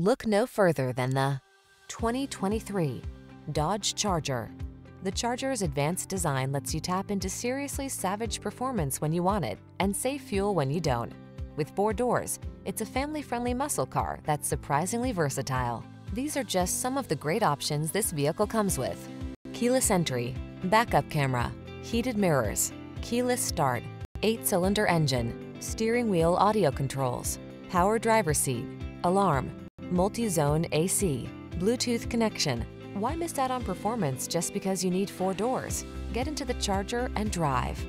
Look no further than the 2023 Dodge Charger. The Charger's advanced design lets you tap into seriously savage performance when you want it and save fuel when you don't. With four doors, it's a family-friendly muscle car that's surprisingly versatile. These are just some of the great options this vehicle comes with. Keyless entry, backup camera, heated mirrors, keyless start, eight-cylinder engine, steering wheel audio controls, power driver seat, alarm, multi-zone AC, Bluetooth connection. Why miss out on performance just because you need four doors? Get into the Charger and drive.